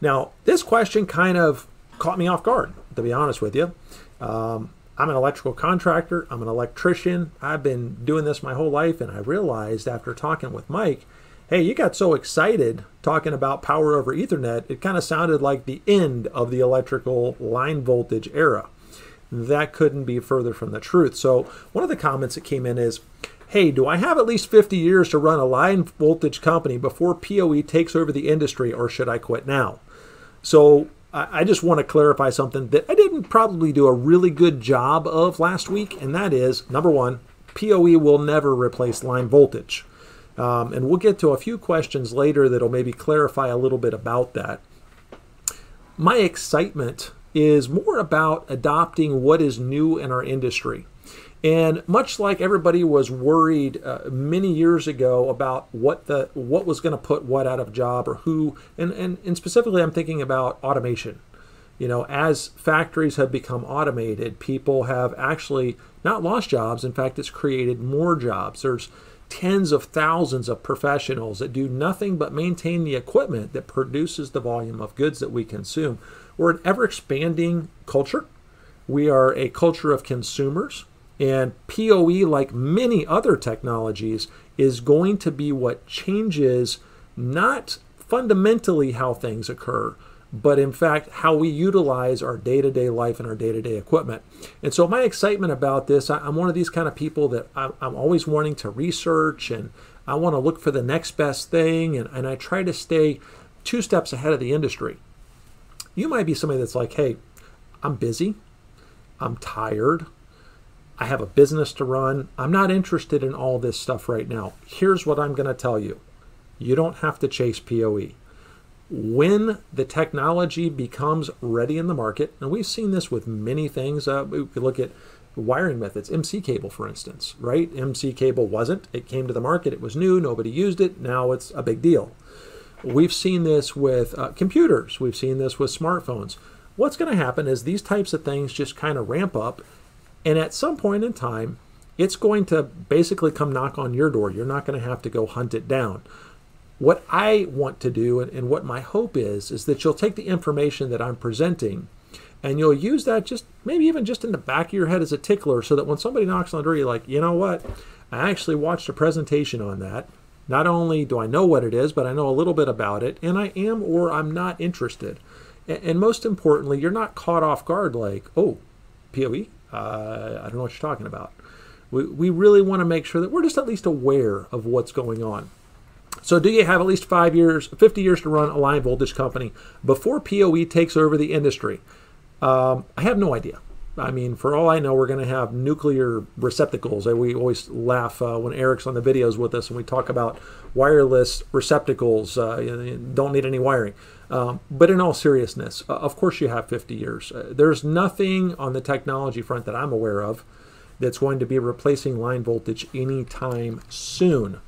Now, this question kind of caught me off guard, to be honest with you. Um, I'm an electrical contractor, I'm an electrician. I've been doing this my whole life, and I realized after talking with Mike, hey, you got so excited talking about power over Ethernet, it kind of sounded like the end of the electrical line voltage era. That couldn't be further from the truth. So, one of the comments that came in is, hey, do I have at least 50 years to run a line voltage company before PoE takes over the industry, or should I quit now? So, I just want to clarify something that I didn't probably do a really good job of last week, and that is number one, PoE will never replace line voltage. Um, and we'll get to a few questions later that'll maybe clarify a little bit about that. My excitement is more about adopting what is new in our industry. And much like everybody was worried uh, many years ago about what the what was going to put what out of job or who, and, and and specifically, I'm thinking about automation. You know, as factories have become automated, people have actually not lost jobs. In fact, it's created more jobs. There's tens of thousands of professionals that do nothing but maintain the equipment that produces the volume of goods that we consume. We're an ever expanding culture. We are a culture of consumers. And PoE, like many other technologies, is going to be what changes not fundamentally how things occur, but in fact how we utilize our day-to-day life and our day-to-day equipment. And so my excitement about this, I'm one of these kind of people that I'm always wanting to research and I want to look for the next best thing and, and I try to stay two steps ahead of the industry. You might be somebody that's like, hey, I'm busy, I'm tired, I have a business to run. I'm not interested in all this stuff right now. Here's what I'm going to tell you you don't have to chase PoE. When the technology becomes ready in the market, and we've seen this with many things, uh, we could look at wiring methods, MC cable, for instance, right? MC cable wasn't, it came to the market, it was new, nobody used it, now it's a big deal. We've seen this with uh, computers, we've seen this with smartphones. What's going to happen is these types of things just kind of ramp up and at some point in time, it's going to basically come knock on your door. You're not going to have to go hunt it down. What I want to do and, and what my hope is, is that you'll take the information that I'm presenting and you'll use that just maybe even just in the back of your head as a tickler so that when somebody knocks on the door, you're like, you know what? I actually watched a presentation on that. Not only do I know what it is, but I know a little bit about it, and I am or I'm not interested. And, and most importantly, you're not caught off guard like, oh, PoE? Uh, I don't know what you're talking about. We, we really want to make sure that we're just at least aware of what's going on. So, do you have at least five years, 50 years to run a line voltage company before PoE takes over the industry? Um, I have no idea. I mean, for all I know, we're going to have nuclear receptacles. We always laugh uh, when Eric's on the videos with us and we talk about wireless receptacles. Uh, don't need any wiring. Um, but in all seriousness, uh, of course, you have 50 years. Uh, there's nothing on the technology front that I'm aware of that's going to be replacing line voltage anytime soon.